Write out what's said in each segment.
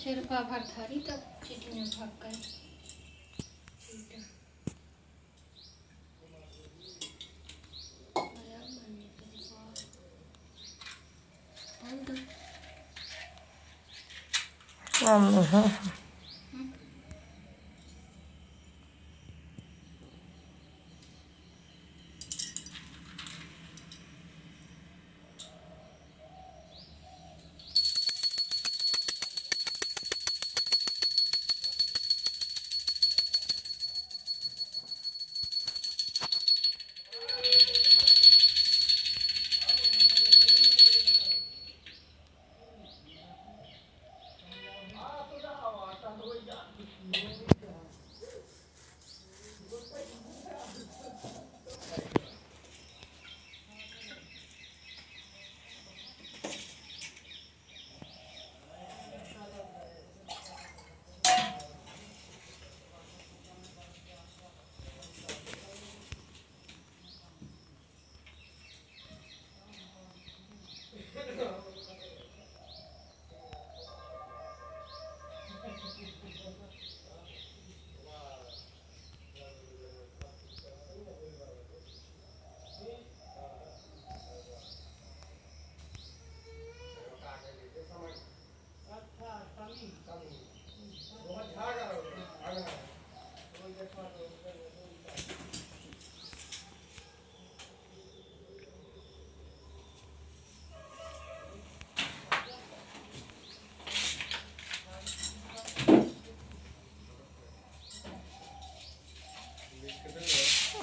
చెరుకు భర్తారి చిట్టిన భక్కర్ Allah.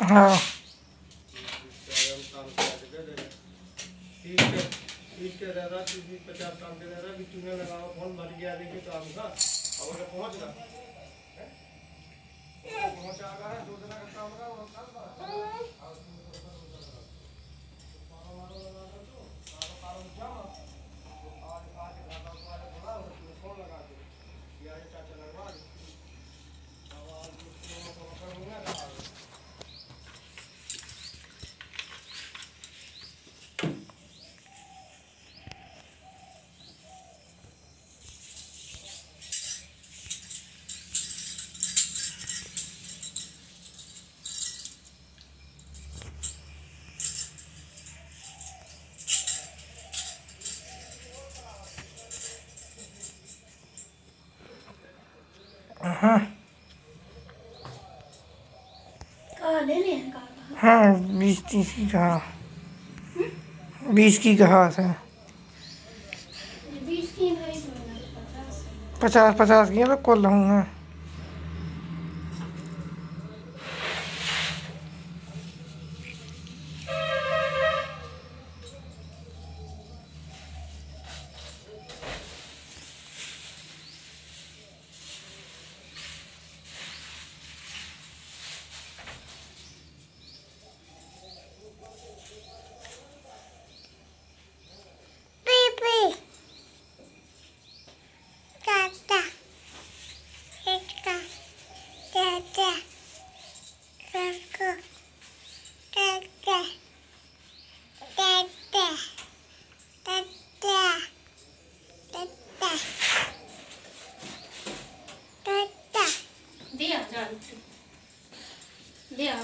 है। हाँ पचास काम के दादा भी चूने लगाओ फ़ोन भर गया देखिए काम का और पहुँच रहा। हाँ। हाँ बीस तीस की कहा। बीस की कहा था बीस की तो पचास। पचास की तो कुल होंगे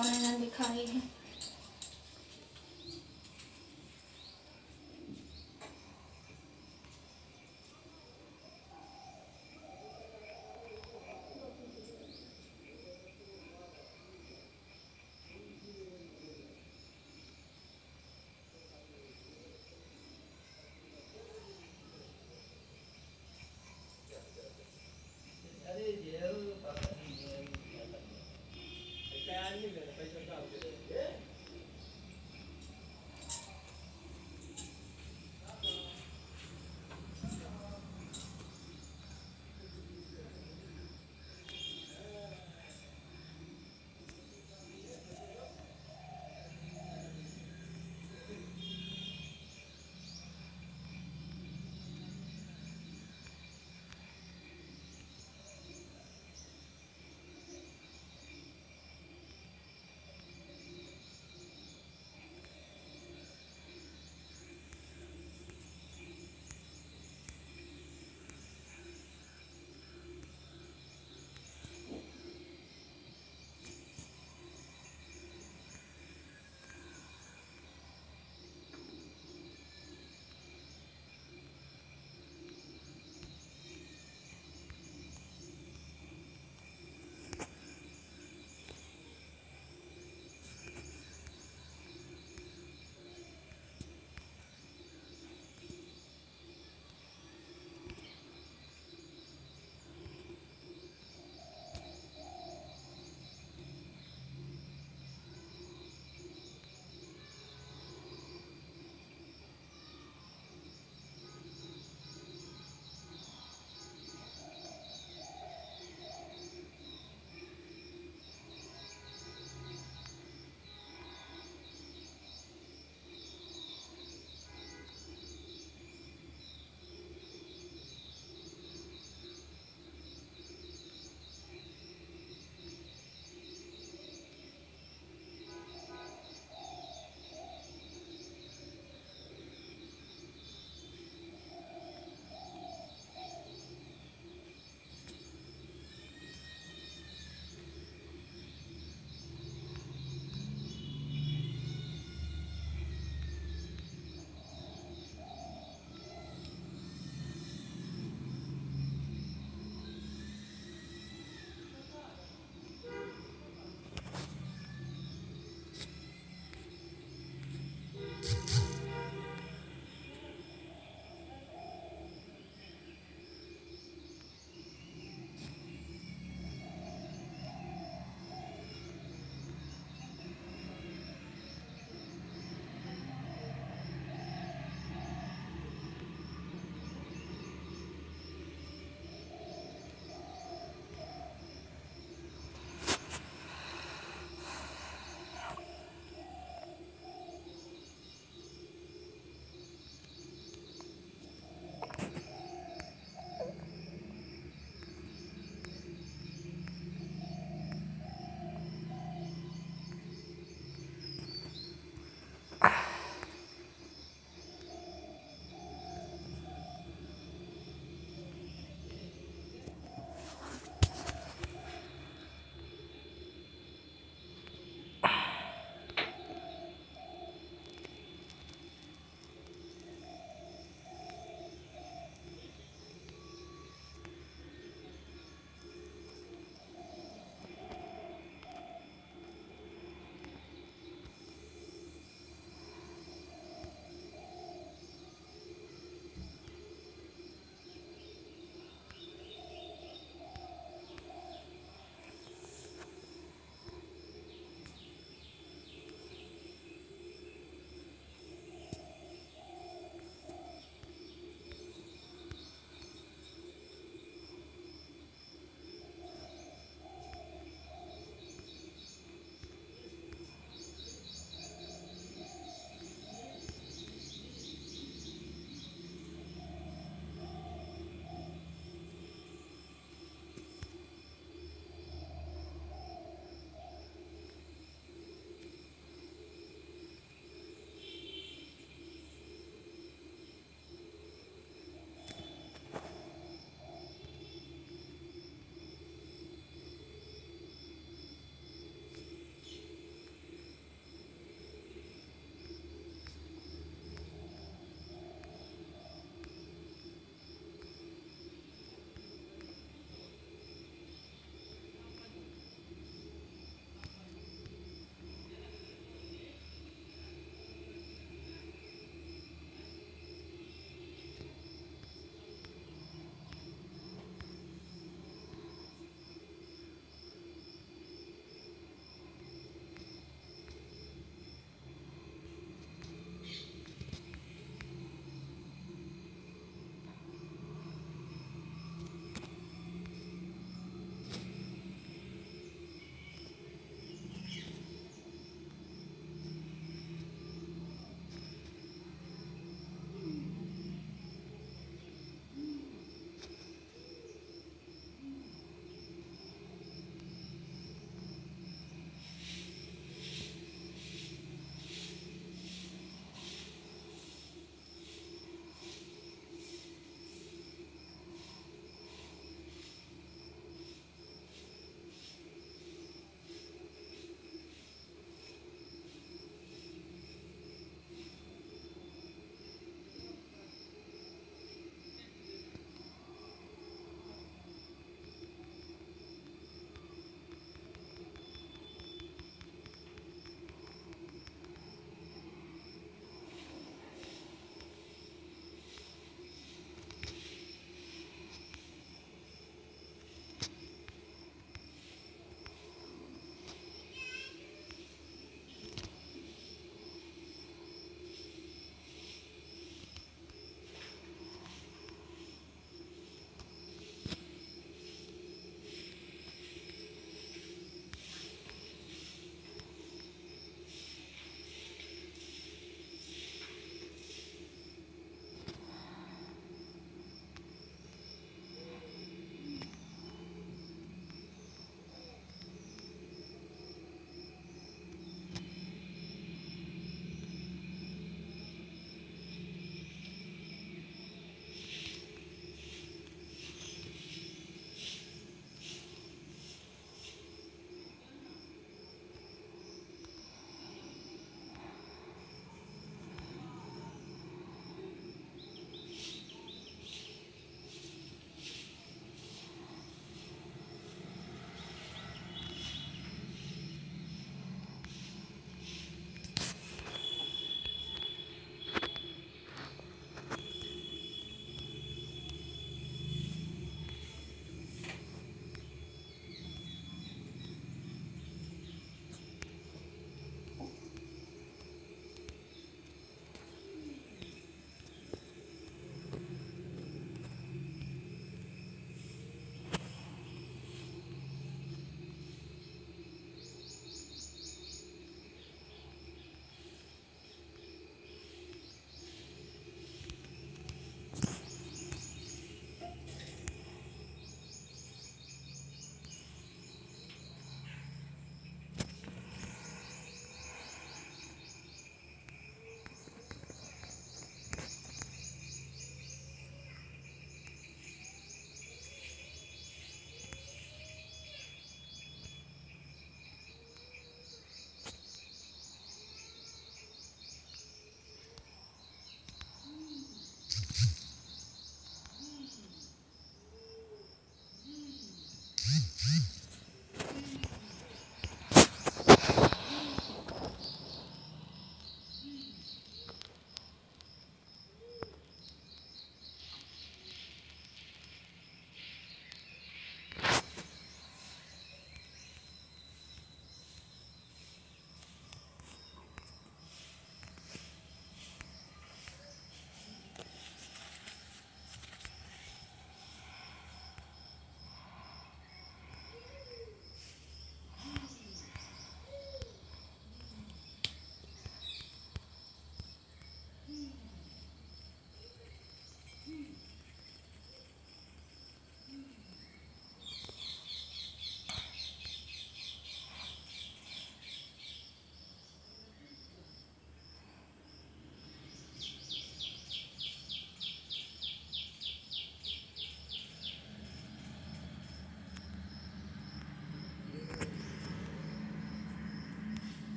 उन्होंने दिखाई है।